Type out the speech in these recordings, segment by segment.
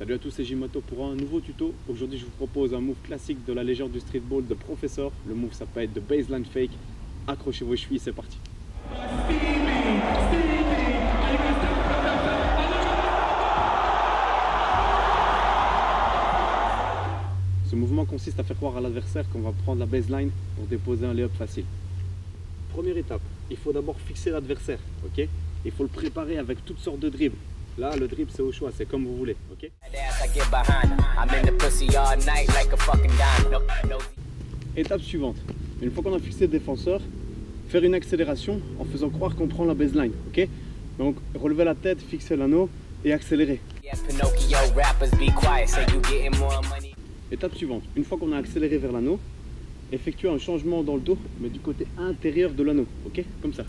Salut à tous, c'est Jimoto pour un nouveau tuto. Aujourd'hui, je vous propose un move classique de la légende du streetball de Professor. Le move s'appelle de baseline fake. Accrochez vos chevilles, c'est parti. Ce mouvement consiste à faire croire à l'adversaire qu'on va prendre la baseline pour déposer un layup facile. Première étape, il faut d'abord fixer l'adversaire, ok? Il faut le préparer avec toutes sortes de dribbles. Là, le dribble, c'est au choix, c'est comme vous voulez, ok? Étape suivante, une fois qu'on a fixé le défenseur, faire une accélération en faisant croire qu'on prend la baseline, ok? Donc, relever la tête, fixer l'anneau et accélérer. Étape suivante, une fois qu'on a accéléré vers l'anneau, effectuer un changement dans le dos, mais du côté intérieur de l'anneau, ok? Comme ça.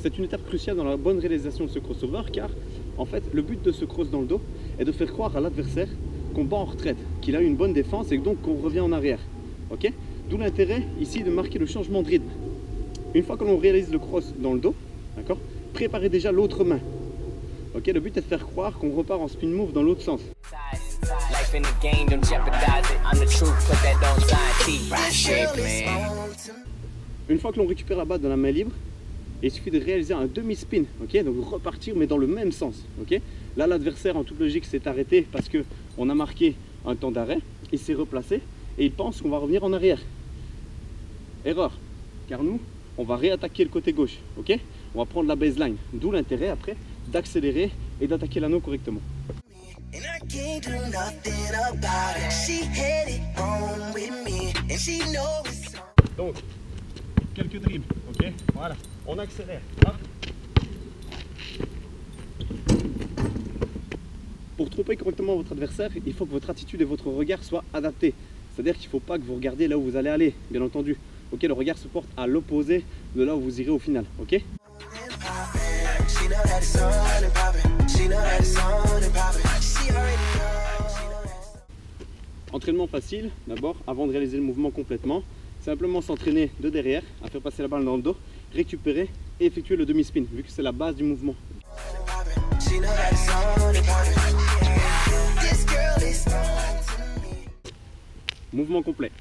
C'est une étape cruciale dans la bonne réalisation de ce crossover car en fait le but de ce cross dans le dos est de faire croire à l'adversaire qu'on bat en retraite, qu'il a une bonne défense et donc qu'on revient en arrière. ok? D'où l'intérêt ici de marquer le changement de rythme. Une fois que l'on réalise le cross dans le dos, d'accord? Préparez déjà l'autre main. Ok, le but est de faire croire qu'on repart en spin move dans l'autre sens. Une fois que l'on récupère la balle dans la main libre, il suffit de réaliser un demi-spin, ok? Donc repartir mais dans le même sens, ok? Là l'adversaire en toute logique s'est arrêté parce qu'on a marqué un temps d'arrêt, il s'est replacé et il pense qu'on va revenir en arrière. Erreur, car nous, on va réattaquer le côté gauche, ok? On va prendre la baseline, d'où l'intérêt après d'accélérer et d'attaquer l'anneau correctement. Donc, quelques dribbles, ok? Voilà, on accélère. Pour tromper correctement votre adversaire, il faut que votre attitude et votre regard soient adaptés. C'est-à-dire qu'il ne faut pas que vous regardez là où vous allez aller, bien entendu. Ok, le regard se porte à l'opposé de là où vous irez au final, ok? Facile, d'abord, avant de réaliser le mouvement complètement, simplement s'entraîner de derrière, à faire passer la balle dans le dos, récupérer et effectuer le demi-spin, vu que c'est la base du mouvement. Mouvement complet.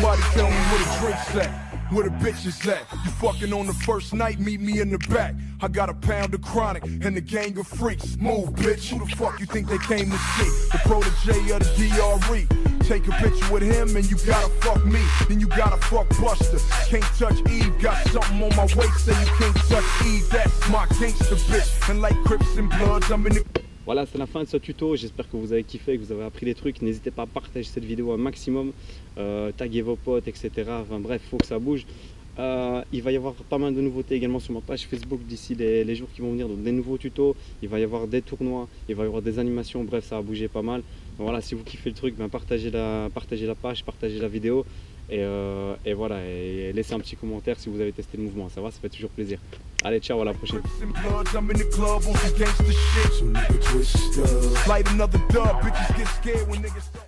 Somebody tell me where the drinks at, where the bitches at. You fucking on the first night, meet me in the back. I got a pound of chronic and the gang of freaks. Move, bitch. Who the fuck you think they came to see? The protege of the DRE. Take a picture with him and you gotta fuck me. Then you gotta fuck Buster. Can't touch Eve. Got something on my waist, say you can't touch Eve. That's my gangster bitch. And like Crips and Bloods, I'm in the. Voilà, c'est la fin de ce tuto. J'espère que vous avez kiffé, que vous avez appris des trucs. N'hésitez pas à partager cette vidéo un maximum, euh, taguer vos potes, etc. Enfin bref, faut que ça bouge. Euh, il va y avoir pas mal de nouveautés également sur ma page Facebook d'ici les, jours qui vont venir. Donc des nouveaux tutos, il va y avoir des tournois, il va y avoir des animations. Bref, ça va bouger pas mal. Voilà, si vous kiffez le truc, ben partagez, la, partagez la page, partagez la vidéo. Et, euh, et, voilà, et laissez un petit commentaire si vous avez testé le mouvement, ça va, ça fait toujours plaisir. Allez, ciao, à la prochaine.